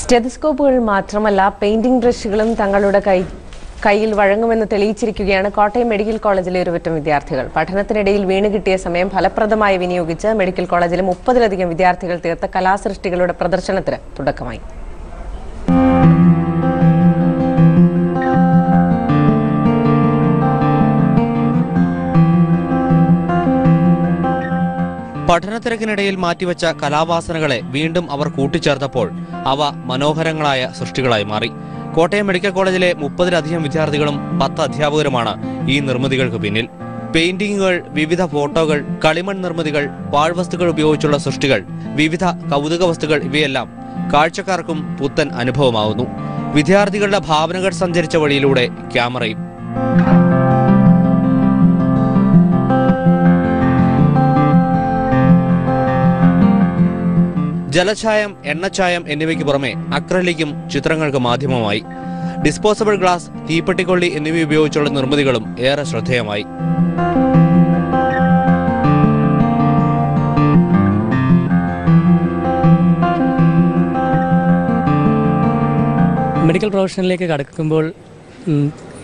സ്റ്റെതസ്കോപ്പുകൾ മാത്രമല്ല പെയിന്റിംഗ് ബ്രഷുകളും തങ്ങളുടെ കൈ കയ്യിൽ വഴങ്ങുമെന്ന് തെളിയിച്ചിരിക്കുകയാണ് കോട്ടയം മെഡിക്കൽ കോളേജിലെ ഒരുപറ്റം വിദ്യാർത്ഥികൾ. പഠനത്തിനിടയിൽ വീണ് കിട്ടിയ സമയം ഫലപ്രദമായി വിനിയോഗിച്ച് മെഡിക്കൽ കോളേജിലെ മുപ്പതിലധികം വിദ്യാർത്ഥികൾ തീർത്ത കലാസൃഷ്ടികളുടെ പ്രദർശനത്തിന് തുടക്കമായി. പഠനത്തിരക്കിനിടയിൽ മാറ്റിവെച്ച കലാവാസനകളെ വീണ്ടും അവർ കൂട്ടിച്ചേർത്തപ്പോൾ അവ മനോഹരങ്ങളായ സൃഷ്ടികളായി മാറി. കോട്ടയം മെഡിക്കൽ കോളേജിലെ മുപ്പതിലധികം വിദ്യാർത്ഥികളും പത്ത് അധ്യാപകരുമാണ് ഈ നിർമ്മിതികൾക്ക് പിന്നിൽ. പെയിന്റിങ്ങുകൾ വിവിധ ഫോട്ടോകൾ കളിമൺ നിർമ്മിതികൾ പാഴ്വസ്തുക്കൾ ഉപയോഗിച്ചുള്ള സൃഷ്ടികൾ വിവിധ കൗതുക വസ്തുക്കൾ ഇവയെല്ലാം കാഴ്ചക്കാർക്കും പുത്തൻ അനുഭവമാകുന്നു വിദ്യാർത്ഥികളുടെ ഭാവനകൾ സഞ്ചരിച്ച വഴിയിലൂടെ ക്യാമറയും ജലഛായം എണ്ണച്ചായം എന്നിവയ്ക്ക് പുറമെ അക്രലിക്കും ചിത്രങ്ങൾക്ക് മാധ്യമമായി. ഡിസ്പോസബിൾ ഗ്ലാസ് തീപ്പെട്ടിക്കൊള്ളി എന്നിവ ഉപയോഗിച്ചുള്ള നിർമ്മിതികളും ഏറെ ശ്രദ്ധേയമായി. മെഡിക്കൽ പ്രൊഫഷനിലേക്ക് കടക്കുമ്പോൾ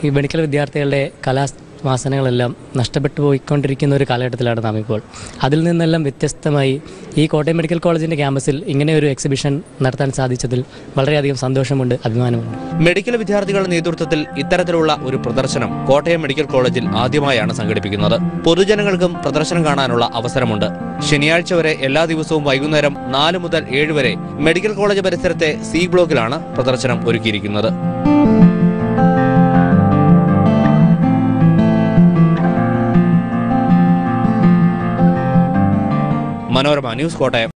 ഈ മെഡിക്കൽ വിദ്യാർത്ഥികളുടെ കലാ വാസനകളെല്ലാം നഷ്ടപ്പെട്ടു പോയിക്കൊണ്ടിരിക്കുന്ന ഒരു കാലഘട്ടത്തിലാണ് നാം ഇപ്പോൾ. അതിൽ നിന്നെല്ലാം വ്യത്യസ്തമായി ഈ കോട്ടയം മെഡിക്കൽ കോളേജിന്റെ ക്യാമ്പസിൽ ഇങ്ങനെ ഒരു എക്സിബിഷൻ നടത്താൻ സാധിച്ചതിൽ വളരെയധികം സന്തോഷമുണ്ട് അഭിമാനമുണ്ട്. മെഡിക്കൽ വിദ്യാർത്ഥികളുടെ നേതൃത്വത്തിൽ ഇത്തരത്തിലുള്ള ഒരു പ്രദർശനം കോട്ടയം മെഡിക്കൽ കോളേജിൽ ആദ്യമായാണ് സംഘടിപ്പിക്കുന്നത്. പൊതുജനങ്ങൾക്കും പ്രദർശനം കാണാനുള്ള അവസരമുണ്ട്. ശനിയാഴ്ച വരെ എല്ലാ ദിവസവും വൈകുന്നേരം നാല് മുതൽ ഏഴ് വരെ മെഡിക്കൽ കോളേജ് പരിസരത്തെ സി ബ്ലോക്കിലാണ് പ്രദർശനം ഒരുക്കിയിരിക്കുന്നത്. മനോരമ ന്യൂസ് കോട്ടയം